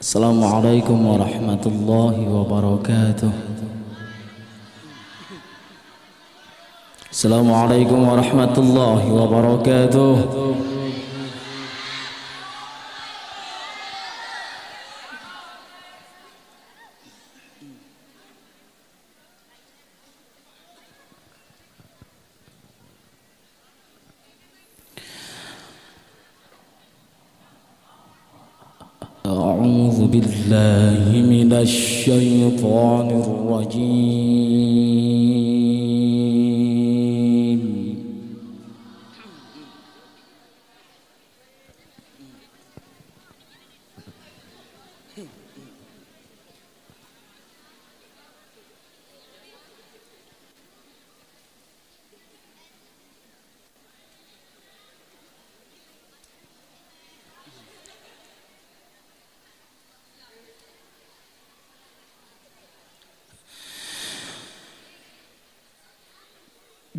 السلام عليكم ورحمة الله وبركاته. السلام عليكم ورحمة الله وبركاته. الشيطان الرجيم.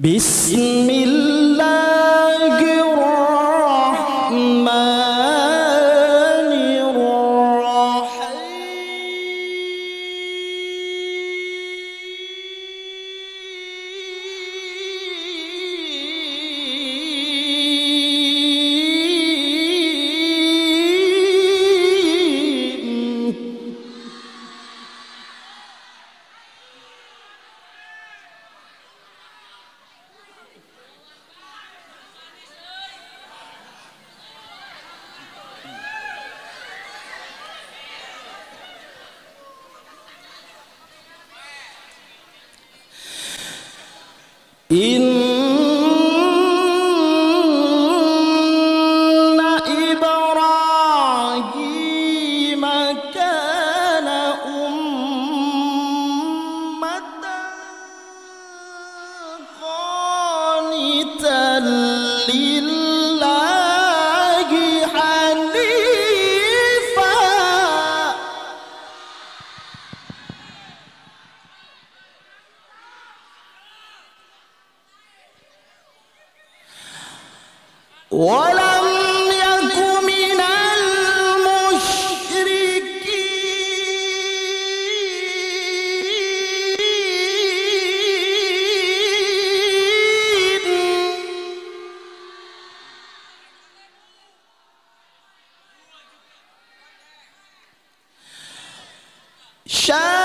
بسم shine.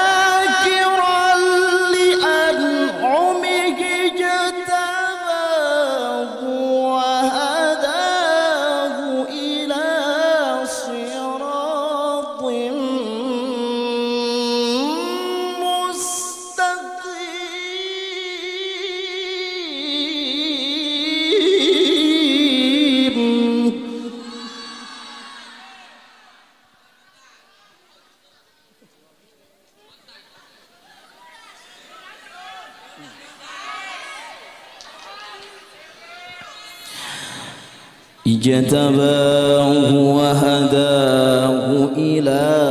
اجتباه وهداه إلى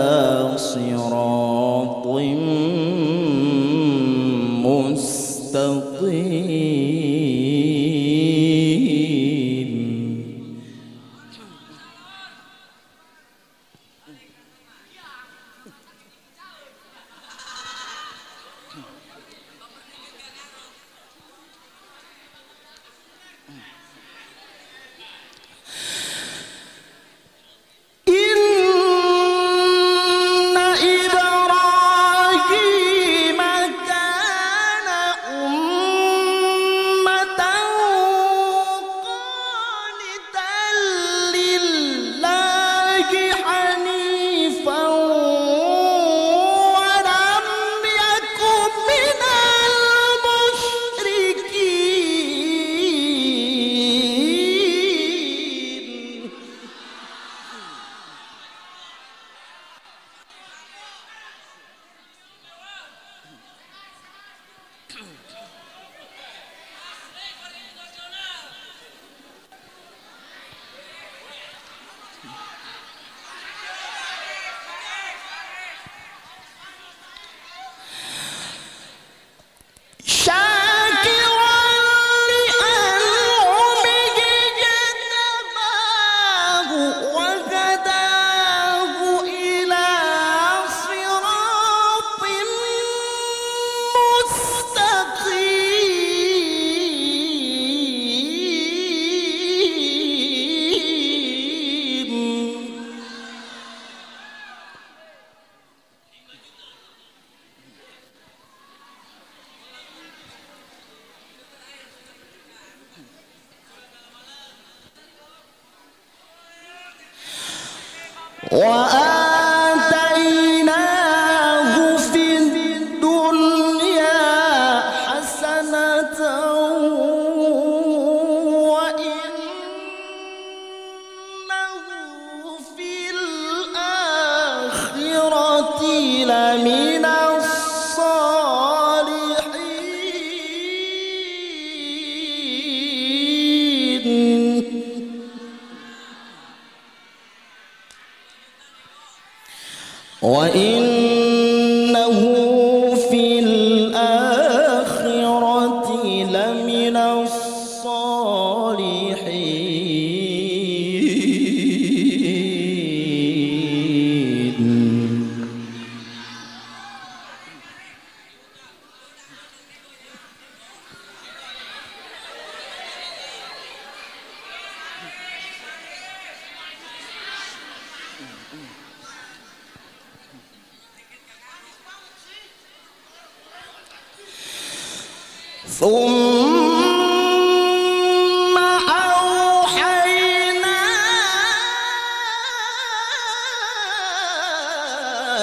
我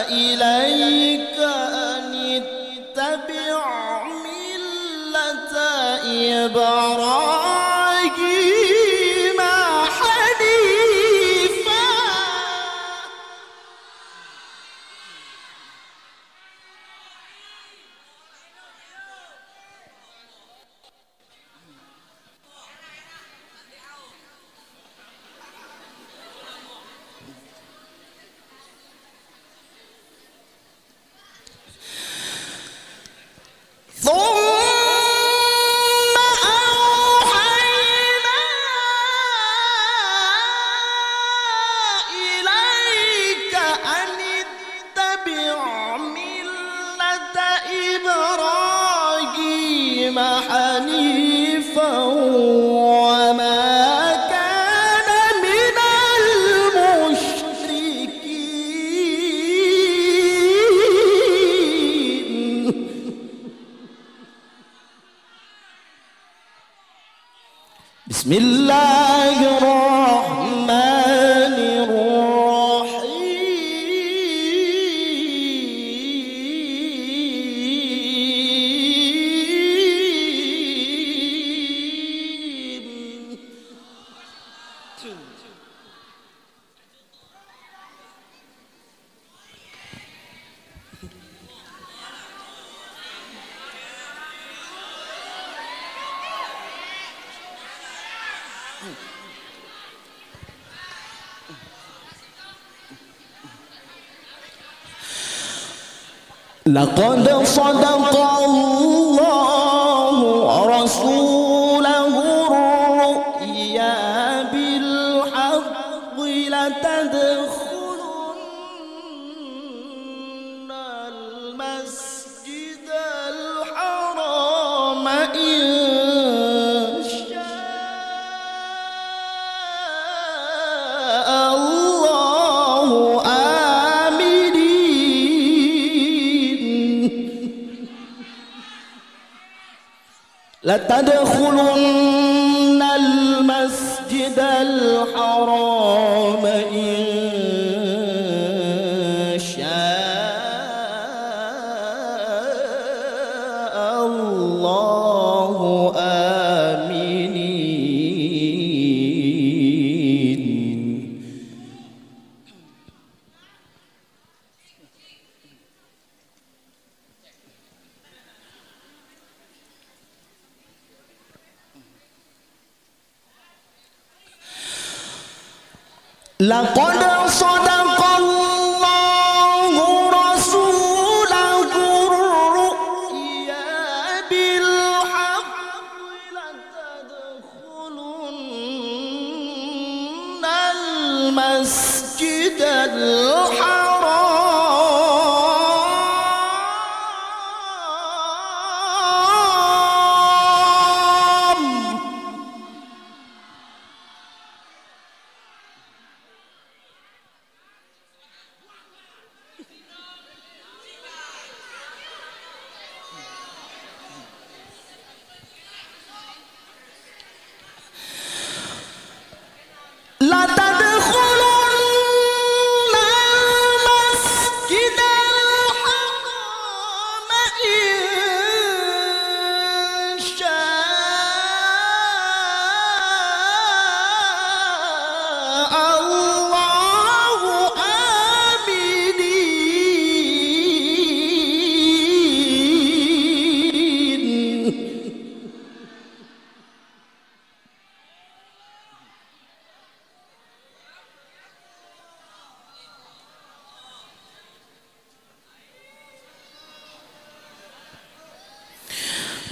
إليك أن اتبع ملة إبراهيم. لقد صدق لتدخلن La poi.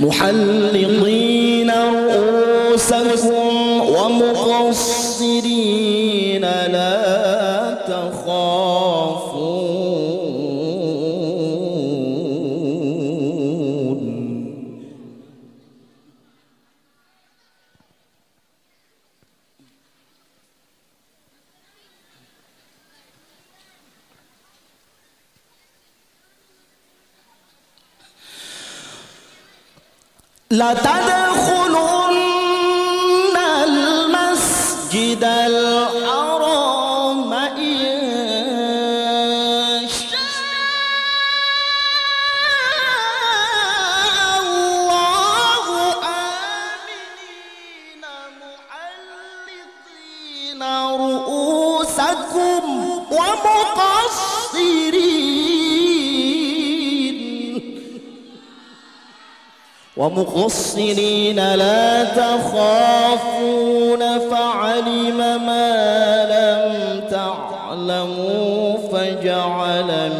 محلقين رؤوسكم ومقصرين لا تدخل ومقصرين لا تخافون فعلم ما لم تعلموا فجعل من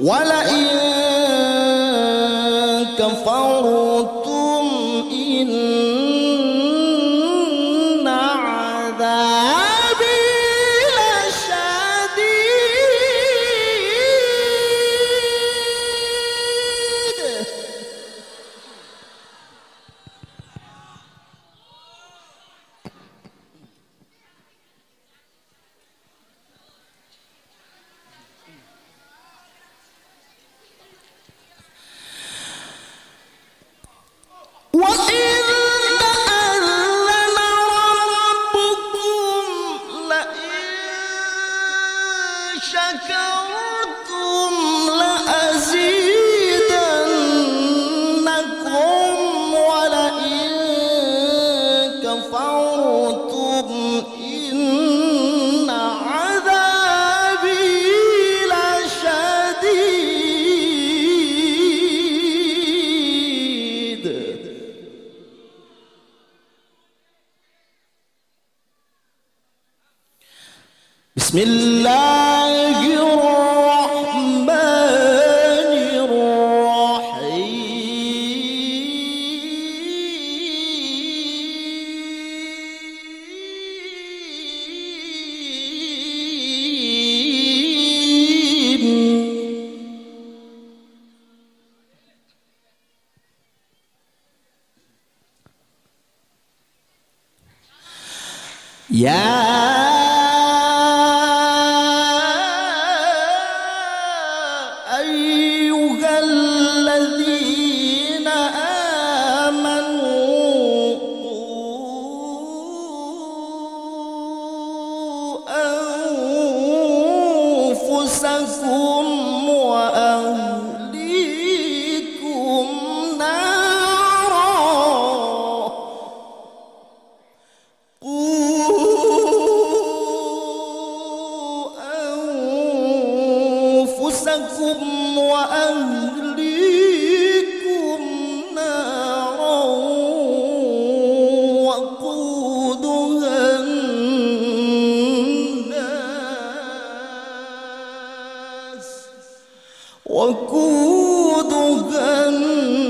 wala بسم الله وقودها النار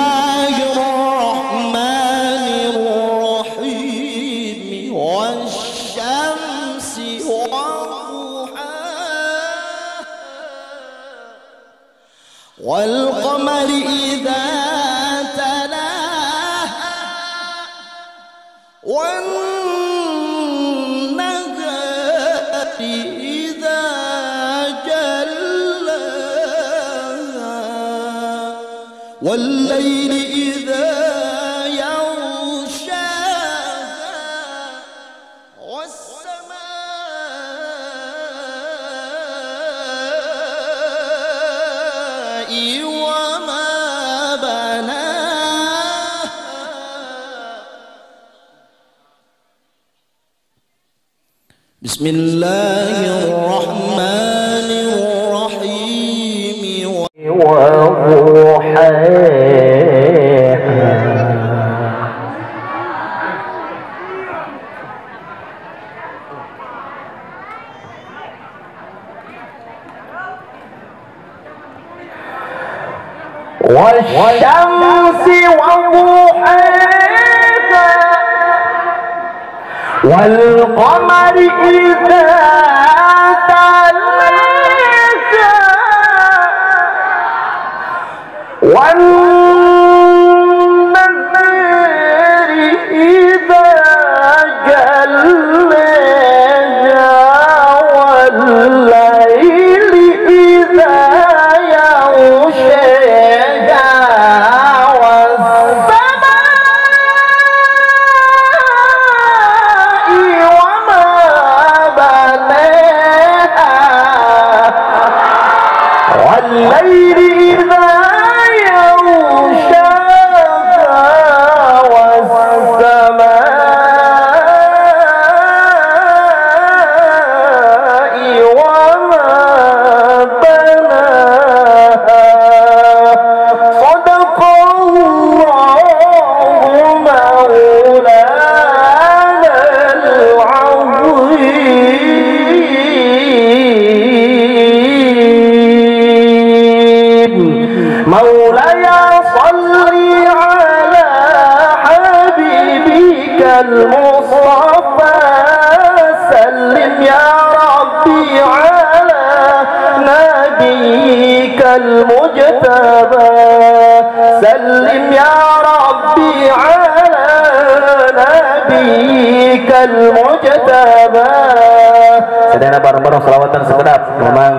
والنهار إذا والليل بسم الله الرحمن الرحيم. وضحاها والشمس والروح والقمر إذا تلاها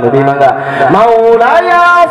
Nabi mangga. Maulaya